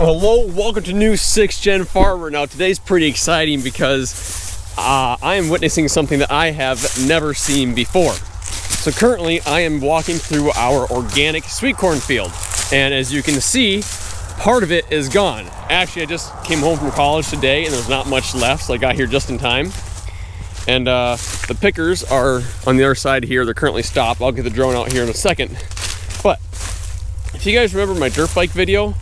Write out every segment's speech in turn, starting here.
Hello, welcome to new 6th Gen Farmer. Now today's pretty exciting because uh, I am witnessing something that I have never seen before. So currently I am walking through our organic sweet corn field. And as you can see, part of it is gone. Actually, I just came home from college today and there's not much left, so I got here just in time. And uh, the pickers are on the other side here. They're currently stopped. I'll get the drone out here in a second. But if you guys remember my dirt bike video,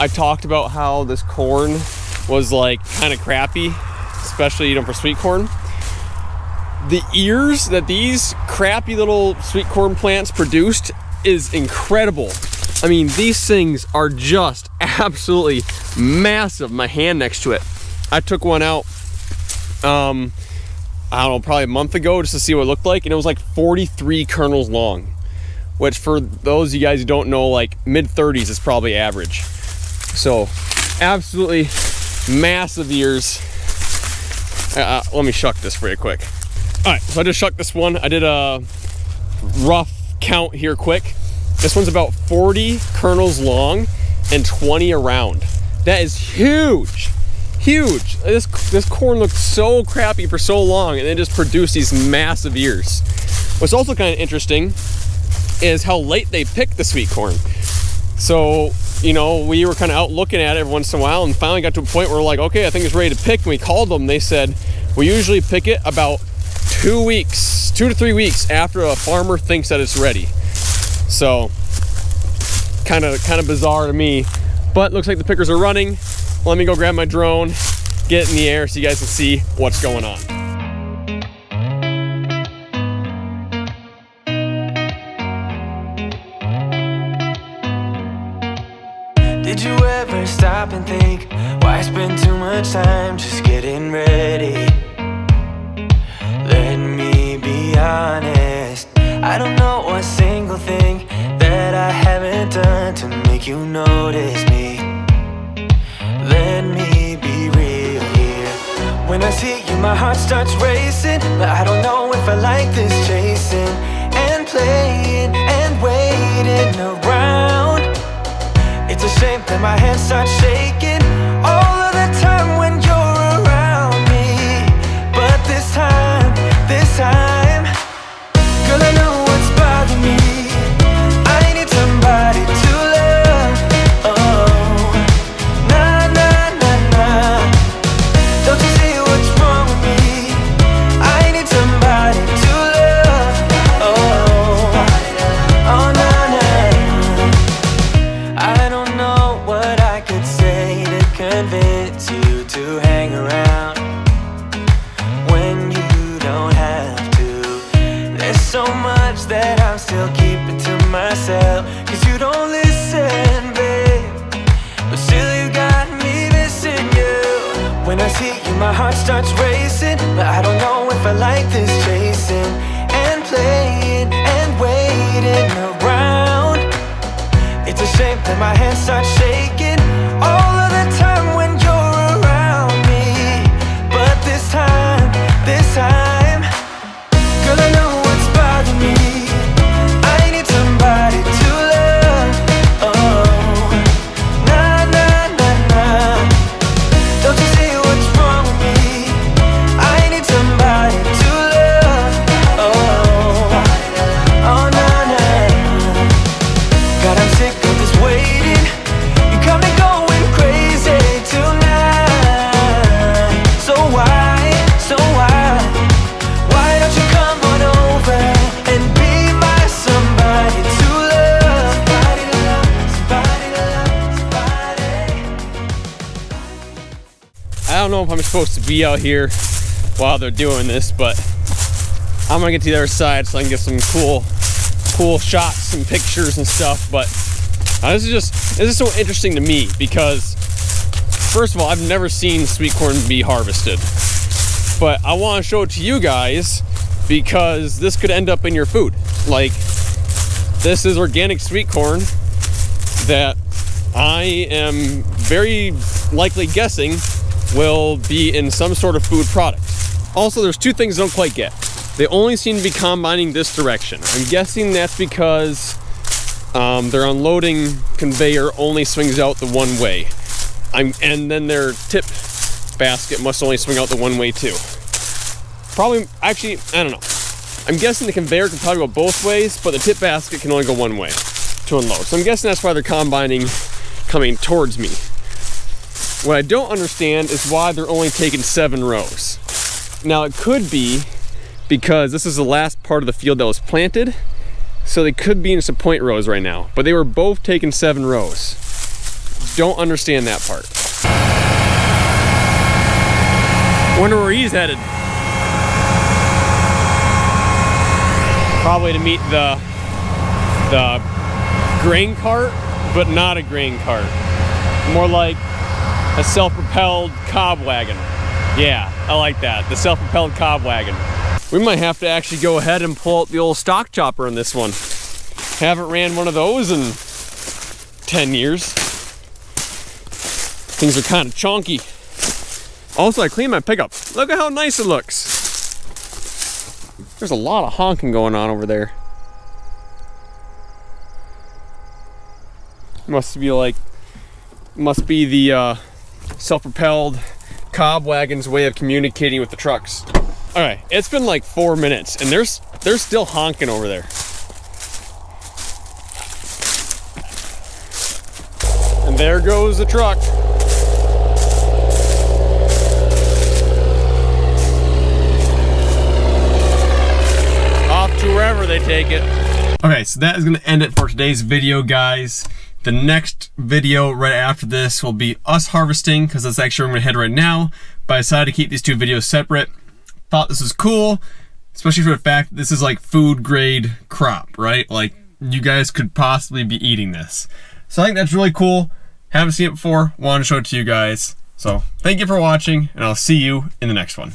I talked about how this corn was like kind of crappy, especially you know for sweet corn. The ears that these crappy little sweet corn plants produced is incredible. I mean, these things are just absolutely massive. My hand next to it. I took one out, um, I don't know, probably a month ago just to see what it looked like, and it was like 43 kernels long, which for those of you guys who don't know, like mid 30s is probably average. So, absolutely massive ears. Uh, uh, let me shuck this you quick. All right, so I just shucked this one. I did a rough count here quick. This one's about 40 kernels long and 20 around. That is huge, huge. This, this corn looked so crappy for so long and then just produced these massive ears. What's also kind of interesting is how late they pick the sweet corn. So, you know, we were kind of out looking at it every once in a while and finally got to a point where we're like, okay, I think it's ready to pick. And we called them, they said, we usually pick it about two weeks, two to three weeks after a farmer thinks that it's ready. So kind of kind of bizarre to me, but looks like the pickers are running. Let me go grab my drone, get in the air so you guys can see what's going on. See you, my heart starts racing. But I don't know if I like this chasing and playing and waiting around. It's a shame that my hands start shaking all of the time when I see you, my heart starts racing. But I don't know if I like this chasing and playing and waiting around. It's a shame that my hands start shaking don't know if I'm supposed to be out here while they're doing this, but I'm gonna get to the other side so I can get some cool, cool shots and pictures and stuff. But uh, this is just this is so interesting to me because first of all, I've never seen sweet corn be harvested, but I want to show it to you guys because this could end up in your food. Like this is organic sweet corn that I am very likely guessing will be in some sort of food product. Also, there's two things I don't quite get. They only seem to be combining this direction. I'm guessing that's because Um, their unloading conveyor only swings out the one way. I'm, and then their tip basket must only swing out the one way too. Probably, actually, I don't know. I'm guessing the conveyor can probably go both ways, but the tip basket can only go one way to unload. So I'm guessing that's why they're combining coming towards me. What I don't understand is why they're only taking seven rows. Now it could be because this is the last part of the field that was planted, so they could be in some point rows right now, but they were both taking seven rows. Don't understand that part. Wonder where he's headed. Probably to meet the the grain cart, but not a grain cart. More like a self-propelled cob wagon. Yeah, I like that. The self-propelled cob wagon. We might have to actually go ahead and pull out the old stalk chopper in this one. Haven't ran one of those in 10 years. Things are kind of chunky. Also, I cleaned my pickup. Look at how nice it looks. There's a lot of honking going on over there. Must be like, must be the uh, self-propelled cob wagon's way of communicating with the trucks. All right, it's been like four minutes and there's they're still honking over there. And there goes the truck. Off to wherever they take it. Okay, so that is gonna end it for today's video, guys. The next video right after this will be us harvesting because that's actually where I'm gonna head right now. But I decided to keep these two videos separate. Thought this was cool, especially for the fact this is like food grade crop, right? Like you guys could possibly be eating this. So I think that's really cool. Haven't seen it before, wanted to show it to you guys. So thank you for watching and I'll see you in the next one.